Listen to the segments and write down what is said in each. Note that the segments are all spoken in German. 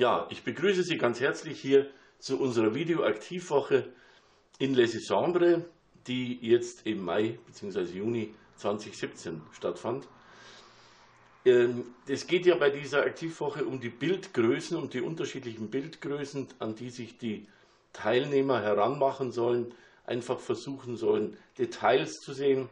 Ja, ich begrüße Sie ganz herzlich hier zu unserer Videoaktivwoche in Les Isambres, die jetzt im Mai bzw. Juni 2017 stattfand. Ähm, es geht ja bei dieser Aktivwoche um die Bildgrößen, um die unterschiedlichen Bildgrößen, an die sich die Teilnehmer heranmachen sollen, einfach versuchen sollen, Details zu sehen,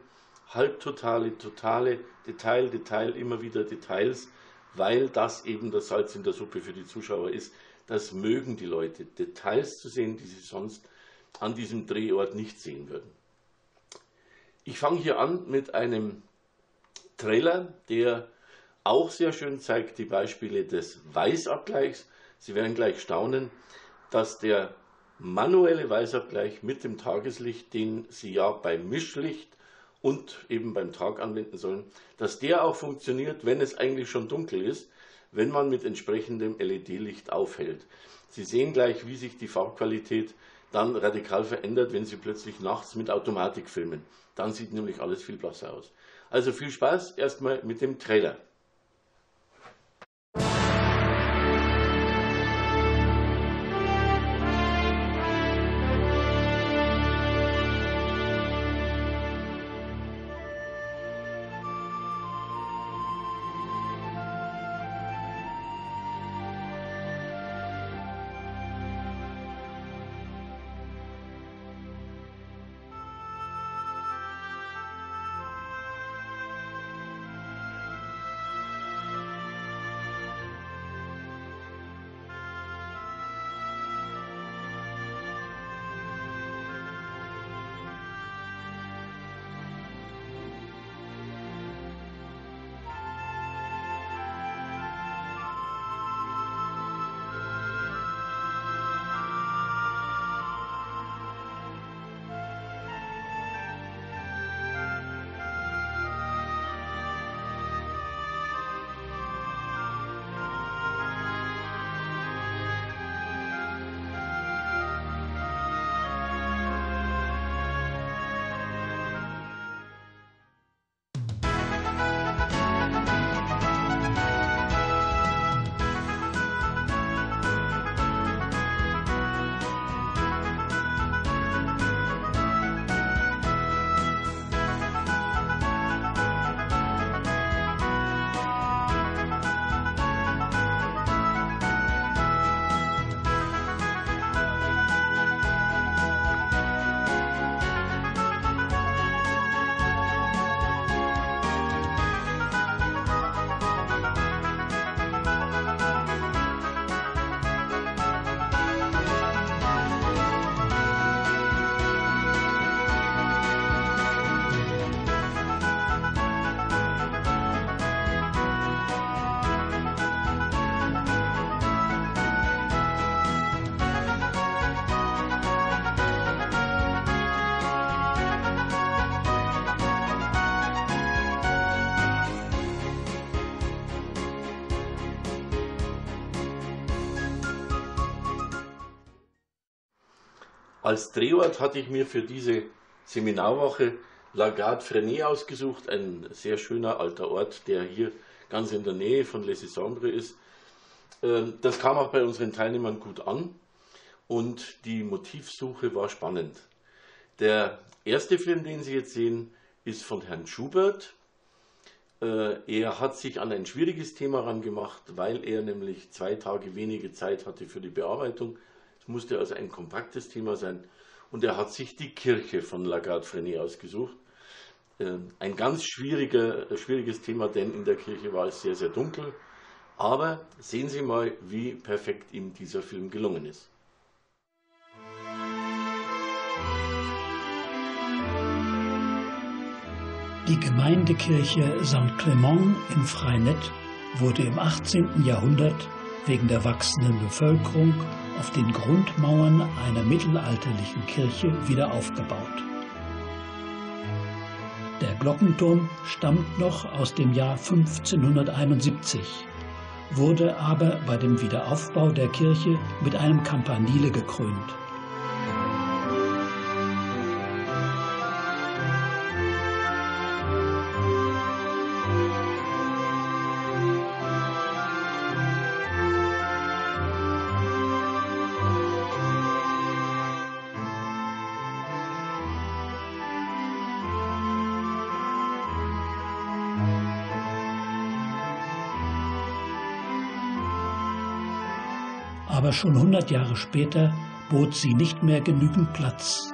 halbtotale, totale, Detail, Detail, immer wieder Details weil das eben das Salz in der Suppe für die Zuschauer ist. Das mögen die Leute, Details zu sehen, die sie sonst an diesem Drehort nicht sehen würden. Ich fange hier an mit einem Trailer, der auch sehr schön zeigt die Beispiele des Weißabgleichs. Sie werden gleich staunen, dass der manuelle Weißabgleich mit dem Tageslicht, den Sie ja beim Mischlicht und eben beim Tag anwenden sollen, dass der auch funktioniert, wenn es eigentlich schon dunkel ist, wenn man mit entsprechendem LED-Licht aufhält. Sie sehen gleich, wie sich die Farbqualität dann radikal verändert, wenn Sie plötzlich nachts mit Automatik filmen. Dann sieht nämlich alles viel blasser aus. Also viel Spaß erstmal mit dem Trailer. Als Drehort hatte ich mir für diese Seminarwoche La Garde Freinet ausgesucht, ein sehr schöner alter Ort, der hier ganz in der Nähe von Les Isambres ist. Ähm, das kam auch bei unseren Teilnehmern gut an und die Motivsuche war spannend. Der erste Film, den Sie jetzt sehen, ist von Herrn Schubert. Äh, er hat sich an ein schwieriges Thema herangemacht, weil er nämlich zwei Tage wenige Zeit hatte für die Bearbeitung musste also ein kompaktes Thema sein. Und er hat sich die Kirche von Lagarde Frenet ausgesucht. Ähm, ein ganz schwieriger, schwieriges Thema, denn in der Kirche war es sehr, sehr dunkel. Aber sehen Sie mal, wie perfekt ihm dieser Film gelungen ist. Die Gemeindekirche St. Clement in Freinet wurde im 18. Jahrhundert wegen der wachsenden Bevölkerung auf den Grundmauern einer mittelalterlichen Kirche wieder aufgebaut. Der Glockenturm stammt noch aus dem Jahr 1571 wurde aber bei dem Wiederaufbau der Kirche mit einem Campanile gekrönt. Aber schon 100 Jahre später bot sie nicht mehr genügend Platz.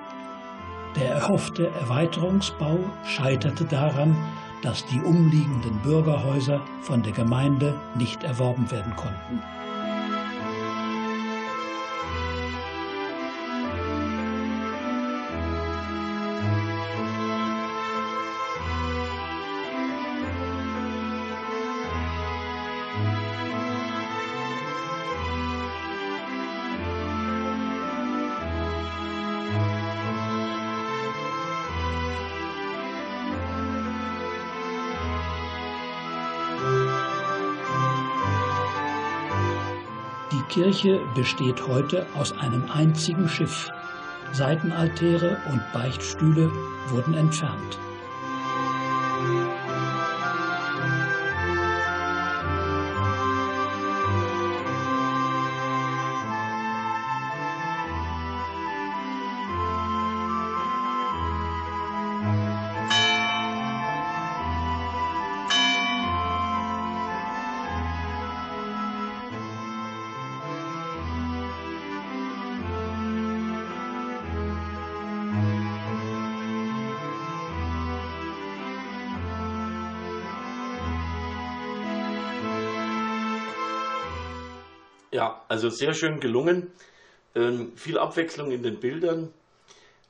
Der erhoffte Erweiterungsbau scheiterte daran, dass die umliegenden Bürgerhäuser von der Gemeinde nicht erworben werden konnten. Kirche besteht heute aus einem einzigen Schiff. Seitenaltäre und Beichtstühle wurden entfernt. Ja, also sehr schön gelungen. Ähm, viel Abwechslung in den Bildern.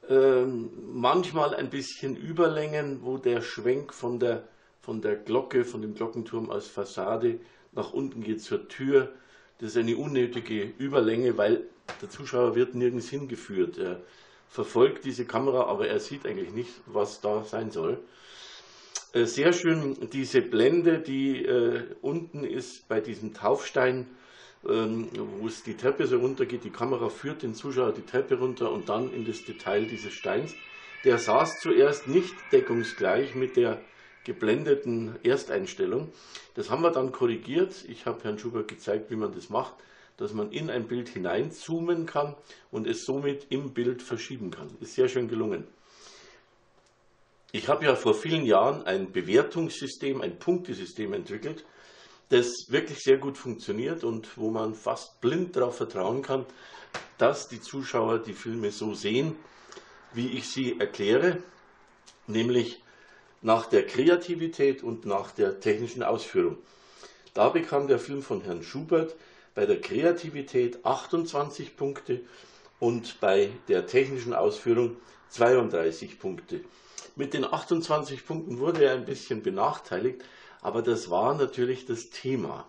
Ähm, manchmal ein bisschen Überlängen, wo der Schwenk von der, von der Glocke, von dem Glockenturm aus Fassade nach unten geht zur Tür. Das ist eine unnötige Überlänge, weil der Zuschauer wird nirgends hingeführt. Er verfolgt diese Kamera, aber er sieht eigentlich nicht, was da sein soll. Äh, sehr schön diese Blende, die äh, unten ist bei diesem Taufstein ähm, wo es die Treppe so runter geht. Die Kamera führt den Zuschauer die Treppe runter und dann in das Detail dieses Steins. Der saß zuerst nicht deckungsgleich mit der geblendeten Ersteinstellung. Das haben wir dann korrigiert. Ich habe Herrn Schubert gezeigt, wie man das macht, dass man in ein Bild hineinzoomen kann und es somit im Bild verschieben kann. Ist sehr schön gelungen. Ich habe ja vor vielen Jahren ein Bewertungssystem, ein Punktesystem entwickelt, das wirklich sehr gut funktioniert und wo man fast blind darauf vertrauen kann, dass die Zuschauer die Filme so sehen, wie ich sie erkläre, nämlich nach der Kreativität und nach der technischen Ausführung. Da bekam der Film von Herrn Schubert bei der Kreativität 28 Punkte und bei der technischen Ausführung 32 Punkte. Mit den 28 Punkten wurde er ein bisschen benachteiligt, aber das war natürlich das Thema.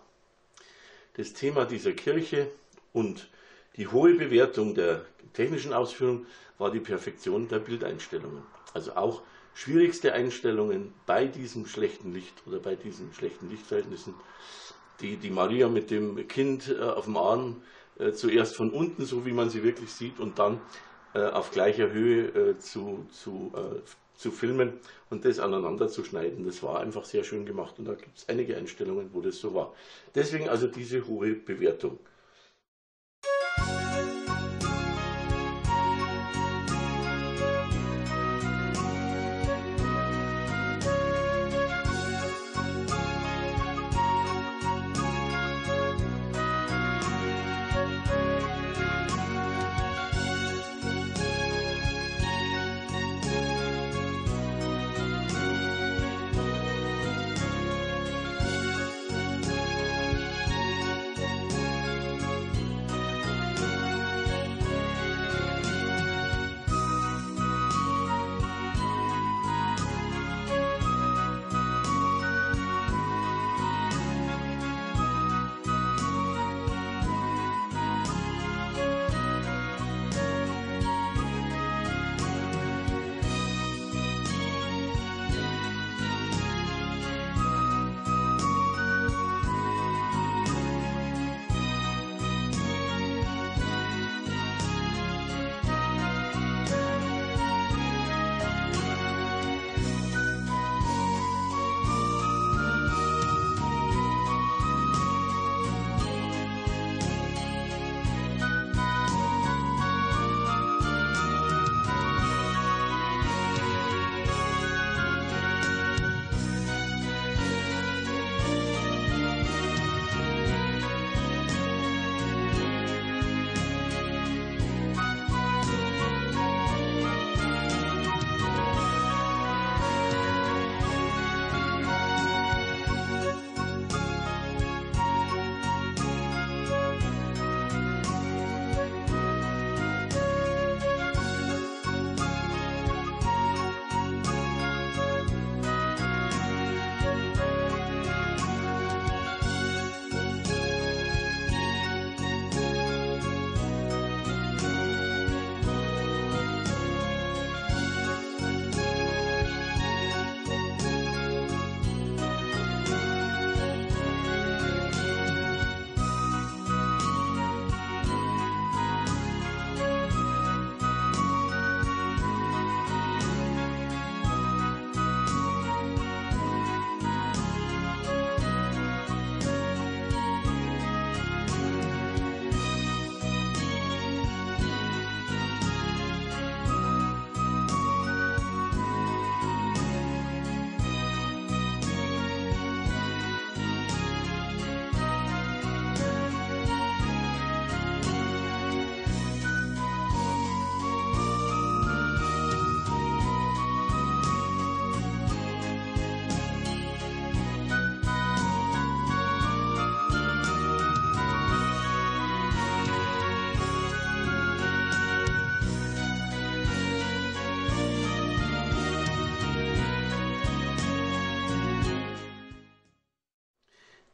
Das Thema dieser Kirche und die hohe Bewertung der technischen Ausführung war die Perfektion der Bildeinstellungen. Also auch schwierigste Einstellungen bei diesem schlechten Licht oder bei diesen schlechten Lichtverhältnissen. Die, die Maria mit dem Kind äh, auf dem Arm äh, zuerst von unten, so wie man sie wirklich sieht, und dann äh, auf gleicher Höhe äh, zu, zu äh, zu filmen und das aneinander zu schneiden. Das war einfach sehr schön gemacht und da gibt es einige Einstellungen, wo das so war. Deswegen also diese hohe Bewertung.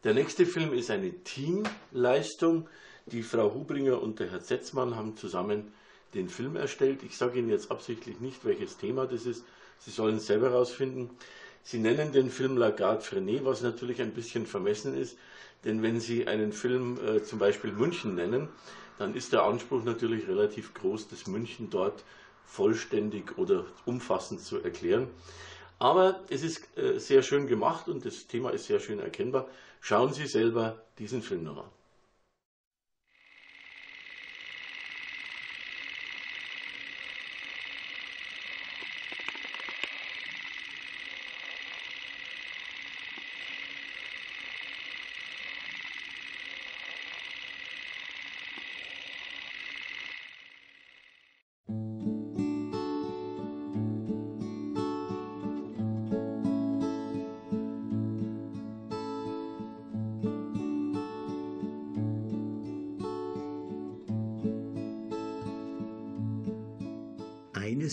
Der nächste Film ist eine Teamleistung. Die Frau Hubringer und der Herr Setzmann haben zusammen den Film erstellt. Ich sage Ihnen jetzt absichtlich nicht, welches Thema das ist. Sie sollen es selber herausfinden. Sie nennen den Film La Garde Freinet, was natürlich ein bisschen vermessen ist, denn wenn Sie einen Film äh, zum Beispiel München nennen, dann ist der Anspruch natürlich relativ groß, das München dort vollständig oder umfassend zu erklären. Aber es ist äh, sehr schön gemacht und das Thema ist sehr schön erkennbar. Schauen Sie selber diesen Film nochmal.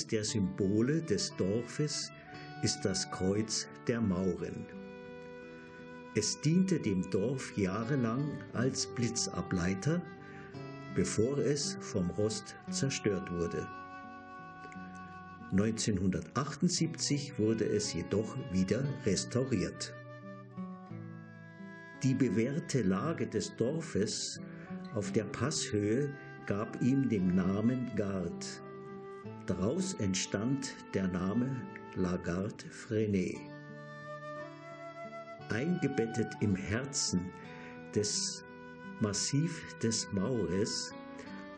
Eines der Symbole des Dorfes ist das Kreuz der Mauren. Es diente dem Dorf jahrelang als Blitzableiter, bevor es vom Rost zerstört wurde. 1978 wurde es jedoch wieder restauriert. Die bewährte Lage des Dorfes auf der Passhöhe gab ihm den Namen Gard. Daraus entstand der Name Lagarde Freinet. Eingebettet im Herzen des Massiv des Maures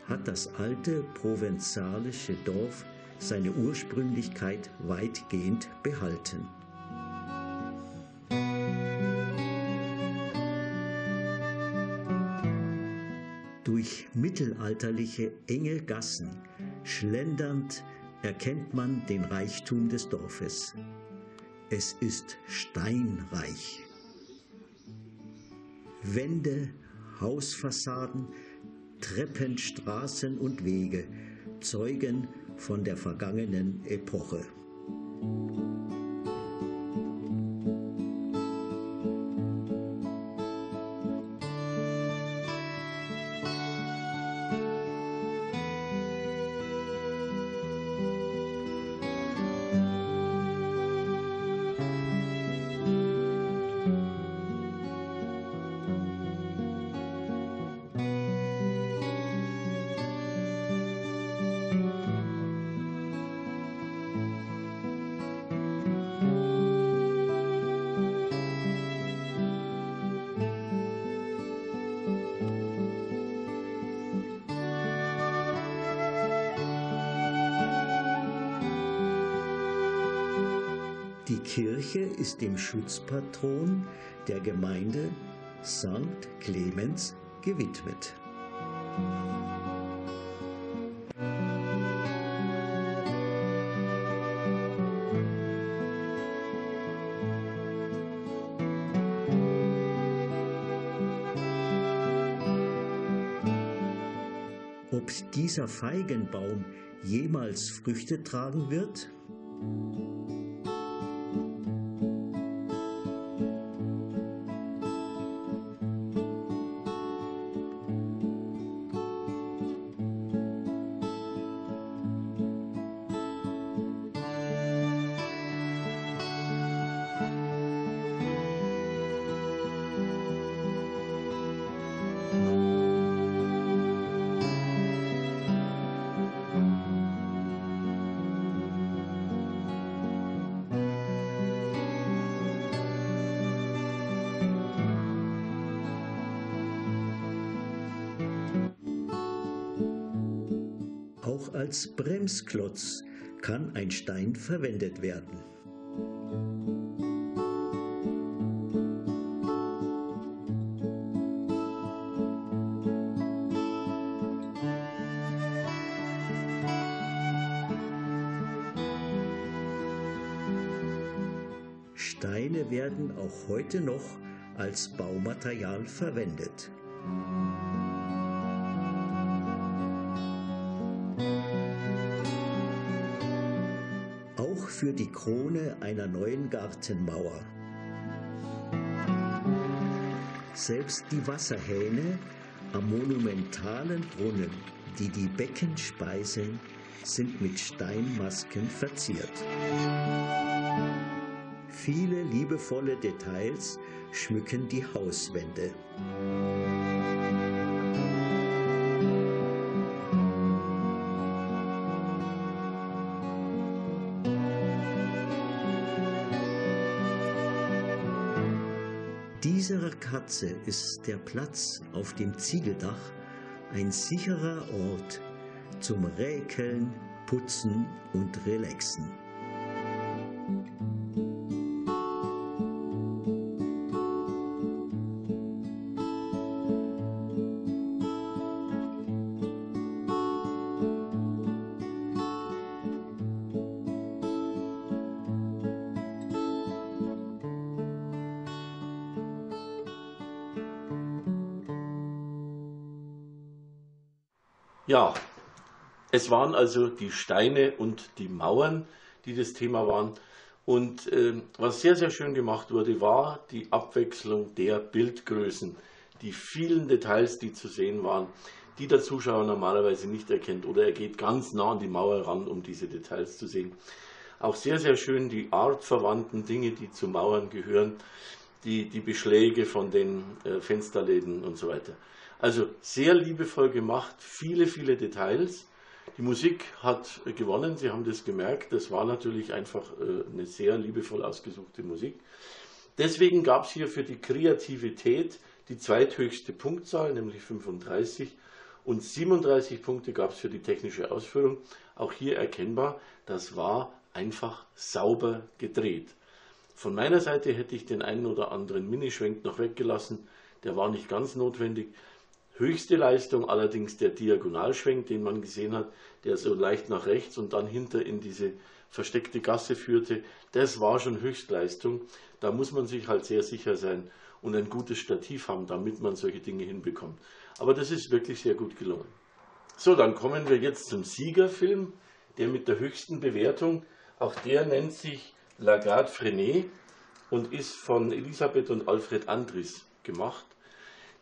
hat das alte provenzalische Dorf seine Ursprünglichkeit weitgehend behalten. Mittelalterliche enge Gassen Schlendernd erkennt man den Reichtum des Dorfes. Es ist steinreich. Wände, Hausfassaden, Treppen, Straßen und Wege zeugen von der vergangenen Epoche. Kirche ist dem Schutzpatron der Gemeinde St. Clemens gewidmet. Ob dieser Feigenbaum jemals Früchte tragen wird? Als Bremsklotz kann ein Stein verwendet werden. Steine werden auch heute noch als Baumaterial verwendet. Für die Krone einer neuen Gartenmauer. Selbst die Wasserhähne am monumentalen Brunnen, die die Becken speisen, sind mit Steinmasken verziert. Viele liebevolle Details schmücken die Hauswände. Katze ist der Platz auf dem Ziegeldach ein sicherer Ort zum Räkeln, Putzen und Relaxen. Ja, es waren also die Steine und die Mauern, die das Thema waren. Und äh, was sehr, sehr schön gemacht wurde, war die Abwechslung der Bildgrößen, die vielen Details, die zu sehen waren, die der Zuschauer normalerweise nicht erkennt. Oder er geht ganz nah an die Mauer ran, um diese Details zu sehen. Auch sehr, sehr schön die artverwandten Dinge, die zu Mauern gehören, die, die Beschläge von den äh, Fensterläden und so weiter. Also sehr liebevoll gemacht, viele, viele Details. Die Musik hat gewonnen, Sie haben das gemerkt. Das war natürlich einfach äh, eine sehr liebevoll ausgesuchte Musik. Deswegen gab es hier für die Kreativität die zweithöchste Punktzahl, nämlich 35. Und 37 Punkte gab es für die technische Ausführung. Auch hier erkennbar, das war einfach sauber gedreht. Von meiner Seite hätte ich den einen oder anderen Minischwenk noch weggelassen. Der war nicht ganz notwendig. Höchste Leistung allerdings der Diagonalschwenk, den man gesehen hat, der so leicht nach rechts und dann hinter in diese versteckte Gasse führte, das war schon Höchstleistung. Da muss man sich halt sehr sicher sein und ein gutes Stativ haben, damit man solche Dinge hinbekommt. Aber das ist wirklich sehr gut gelungen. So, dann kommen wir jetzt zum Siegerfilm, der mit der höchsten Bewertung, auch der nennt sich Lagarde Frenet und ist von Elisabeth und Alfred Andris gemacht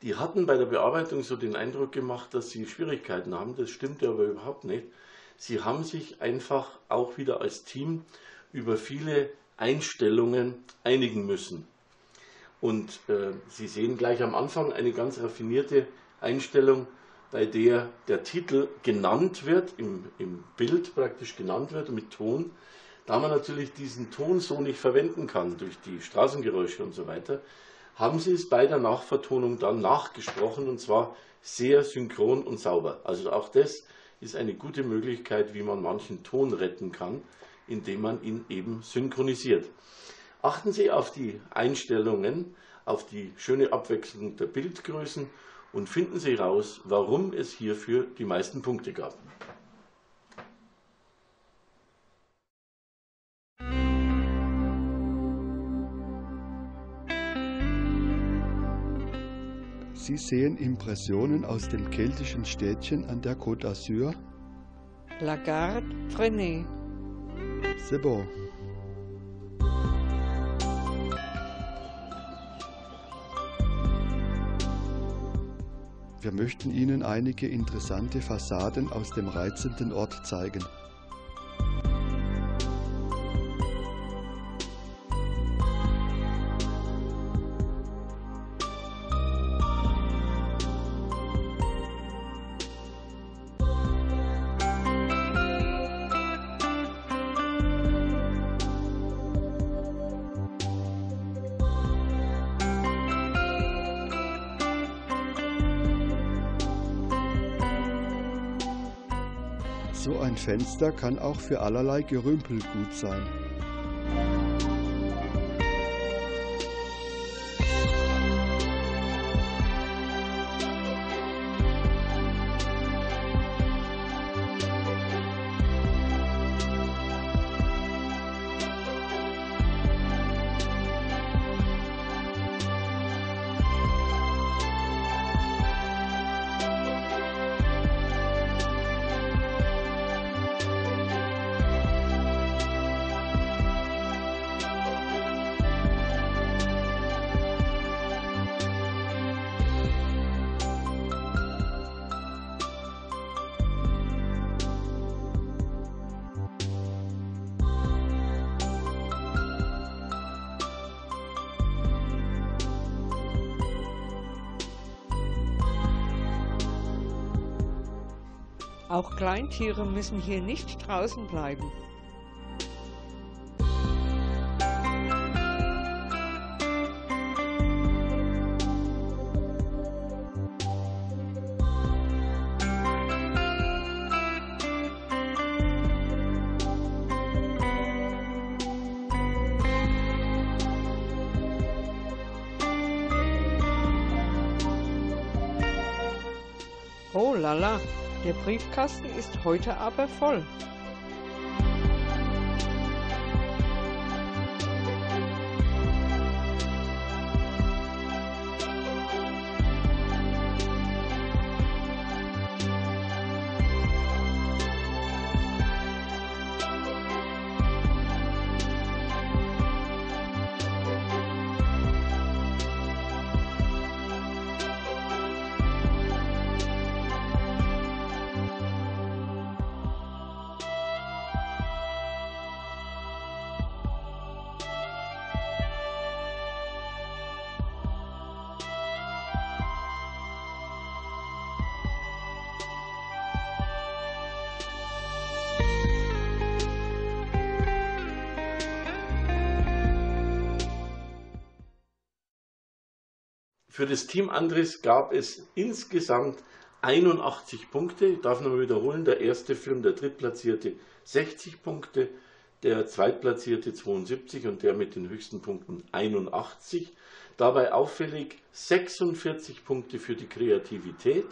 die hatten bei der Bearbeitung so den Eindruck gemacht, dass sie Schwierigkeiten haben. Das stimmte aber überhaupt nicht. Sie haben sich einfach auch wieder als Team über viele Einstellungen einigen müssen. Und äh, Sie sehen gleich am Anfang eine ganz raffinierte Einstellung, bei der der Titel genannt wird, im, im Bild praktisch genannt wird mit Ton. Da man natürlich diesen Ton so nicht verwenden kann durch die Straßengeräusche und so weiter, haben sie es bei der Nachvertonung dann nachgesprochen und zwar sehr synchron und sauber. Also auch das ist eine gute Möglichkeit, wie man manchen Ton retten kann, indem man ihn eben synchronisiert. Achten Sie auf die Einstellungen, auf die schöne Abwechslung der Bildgrößen und finden Sie heraus, warum es hierfür die meisten Punkte gab. Sie sehen Impressionen aus dem keltischen Städtchen an der Côte d'Azur. Lagarde Frenet. C'est bon. Wir möchten Ihnen einige interessante Fassaden aus dem reizenden Ort zeigen. Fenster kann auch für allerlei Gerümpel gut sein. Auch Kleintiere müssen hier nicht draußen bleiben. Briefkasten ist heute aber voll. Für das Team Andres gab es insgesamt 81 Punkte. Ich darf nochmal wiederholen, der erste Film, der drittplatzierte 60 Punkte, der zweitplatzierte 72 und der mit den höchsten Punkten 81. Dabei auffällig 46 Punkte für die Kreativität.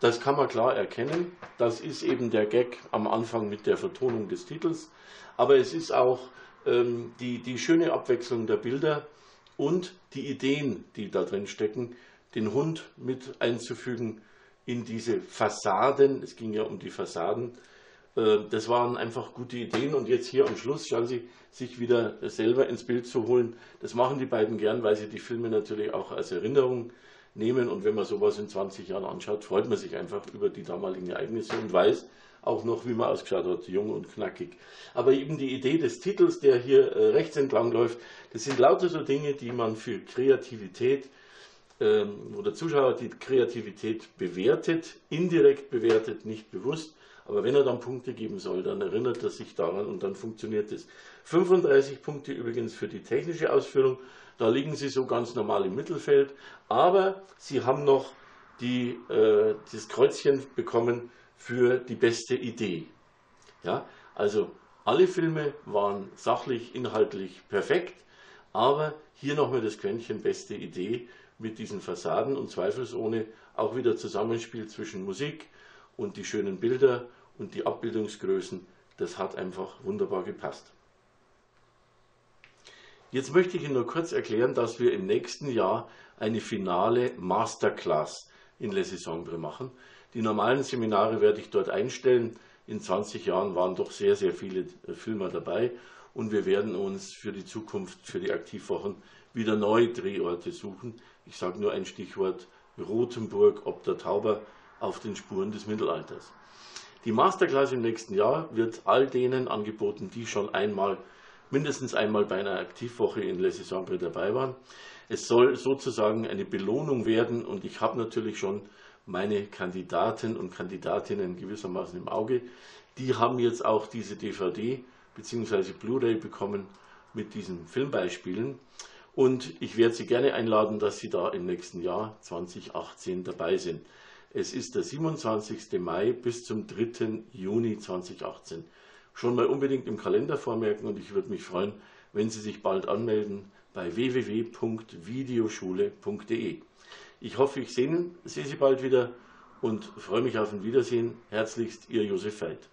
Das kann man klar erkennen. Das ist eben der Gag am Anfang mit der Vertonung des Titels. Aber es ist auch ähm, die, die schöne Abwechslung der Bilder und die Ideen, die da drin stecken, den Hund mit einzufügen in diese Fassaden. Es ging ja um die Fassaden. Äh, das waren einfach gute Ideen und jetzt hier am Schluss schauen Sie sich wieder selber ins Bild zu holen. Das machen die beiden gern, weil sie die Filme natürlich auch als Erinnerung nehmen und wenn man sowas in 20 Jahren anschaut, freut man sich einfach über die damaligen Ereignisse und weiß, auch noch, wie man ausgeschaut hat, jung und knackig. Aber eben die Idee des Titels, der hier äh, rechts entlang läuft, das sind lauter so Dinge, die man für Kreativität, ähm, wo Zuschauer die Kreativität bewertet, indirekt bewertet, nicht bewusst. Aber wenn er dann Punkte geben soll, dann erinnert er sich daran und dann funktioniert es. 35 Punkte übrigens für die technische Ausführung. Da liegen sie so ganz normal im Mittelfeld. Aber sie haben noch die, äh, das Kreuzchen bekommen für die beste Idee. Ja, also alle Filme waren sachlich, inhaltlich perfekt, aber hier nochmal das Quäntchen beste Idee mit diesen Fassaden und zweifelsohne auch wieder Zusammenspiel zwischen Musik und die schönen Bilder und die Abbildungsgrößen. Das hat einfach wunderbar gepasst. Jetzt möchte ich Ihnen nur kurz erklären, dass wir im nächsten Jahr eine finale Masterclass in Les Sombre machen. Die normalen Seminare werde ich dort einstellen. In 20 Jahren waren doch sehr, sehr viele äh, Filmer dabei und wir werden uns für die Zukunft, für die Aktivwochen wieder neue Drehorte suchen. Ich sage nur ein Stichwort Rothenburg ob der Tauber auf den Spuren des Mittelalters. Die Masterclass im nächsten Jahr wird all denen angeboten, die schon einmal, mindestens einmal bei einer Aktivwoche in Les Sambre dabei waren. Es soll sozusagen eine Belohnung werden und ich habe natürlich schon meine Kandidaten und Kandidatinnen gewissermaßen im Auge. Die haben jetzt auch diese DVD bzw. Blu-ray bekommen mit diesen Filmbeispielen. Und ich werde Sie gerne einladen, dass Sie da im nächsten Jahr 2018 dabei sind. Es ist der 27. Mai bis zum 3. Juni 2018. Schon mal unbedingt im Kalender vormerken und ich würde mich freuen, wenn Sie sich bald anmelden bei www.videoschule.de. Ich hoffe, ich sehe Sie bald wieder und freue mich auf ein Wiedersehen. Herzlichst, Ihr Josef Veit.